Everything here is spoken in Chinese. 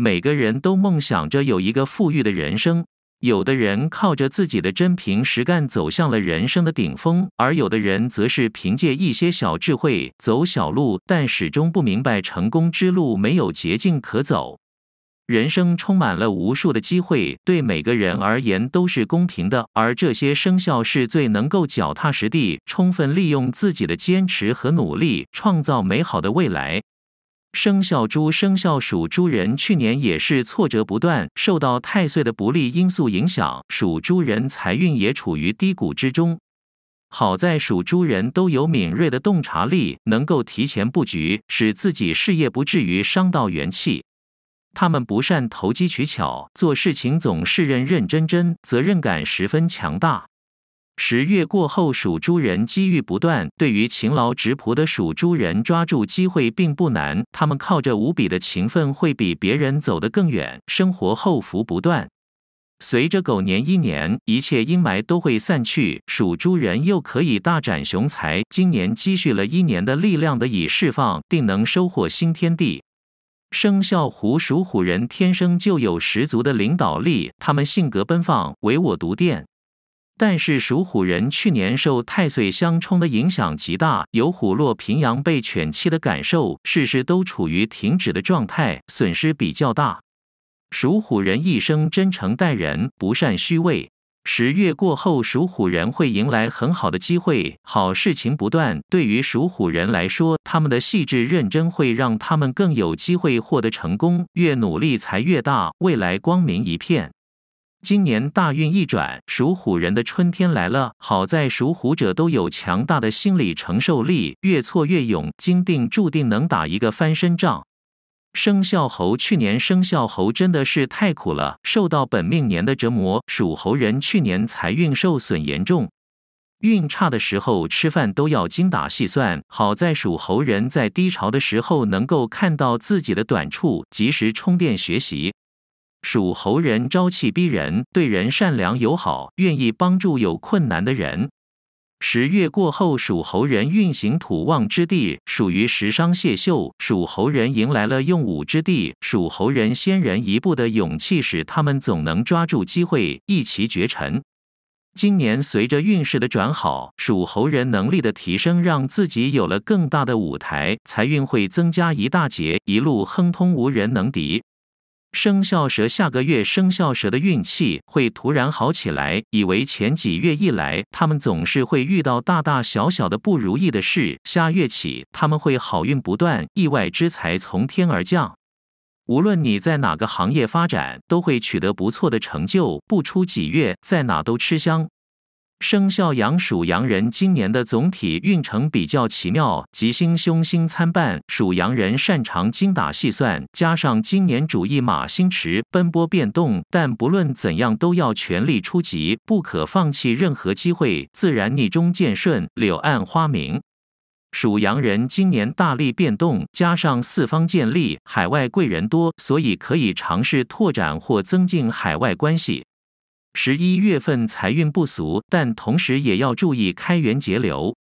每个人都梦想着有一个富裕的人生。有的人靠着自己的真凭实干走向了人生的顶峰，而有的人则是凭借一些小智慧走小路，但始终不明白成功之路没有捷径可走。人生充满了无数的机会，对每个人而言都是公平的，而这些生肖是最能够脚踏实地、充分利用自己的坚持和努力，创造美好的未来。生肖猪，生肖属猪人去年也是挫折不断，受到太岁的不利因素影响，属猪人财运也处于低谷之中。好在属猪人都有敏锐的洞察力，能够提前布局，使自己事业不至于伤到元气。他们不善投机取巧，做事情总是认认真真，责任感十分强大。十月过后，属猪人机遇不断，对于勤劳直朴的属猪人，抓住机会并不难。他们靠着无比的勤奋，会比别人走得更远，生活后福不断。随着狗年一年，一切阴霾都会散去，属猪人又可以大展雄才。今年积蓄了一年的力量的已释放，定能收获新天地。生肖虎属虎人天生就有十足的领导力，他们性格奔放，唯我独殿。但是属虎人去年受太岁相冲的影响极大，有虎落平阳被犬欺的感受，事事都处于停止的状态，损失比较大。属虎人一生真诚待人，不善虚伪。十月过后，属虎人会迎来很好的机会，好事情不断。对于属虎人来说，他们的细致认真会让他们更有机会获得成功。越努力才越大，未来光明一片。今年大运一转，属虎人的春天来了。好在属虎者都有强大的心理承受力，越挫越勇，金定注定能打一个翻身仗。生肖猴，去年生肖猴真的是太苦了，受到本命年的折磨。属猴人去年财运受损严重，运差的时候吃饭都要精打细算。好在属猴人在低潮的时候能够看到自己的短处，及时充电学习。属猴人朝气逼人，对人善良友好，愿意帮助有困难的人。十月过后，属猴人运行土旺之地，属于食伤泄秀。属猴人迎来了用武之地，属猴人先人一步的勇气，使他们总能抓住机会，一骑绝尘。今年随着运势的转好，属猴人能力的提升，让自己有了更大的舞台，财运会增加一大截，一路亨通，无人能敌。生肖蛇下个月，生肖蛇的运气会突然好起来。以为前几月一来，他们总是会遇到大大小小的不如意的事。下月起，他们会好运不断，意外之财从天而降。无论你在哪个行业发展，都会取得不错的成就。不出几月，在哪都吃香。生肖羊属羊人今年的总体运程比较奇妙，吉星凶星参半。属羊人擅长精打细算，加上今年主意马星驰，奔波变动。但不论怎样，都要全力出击，不可放弃任何机会，自然逆中见顺，柳暗花明。属羊人今年大力变动，加上四方建立，海外贵人多，所以可以尝试拓展或增进海外关系。十一月份财运不俗，但同时也要注意开源节流。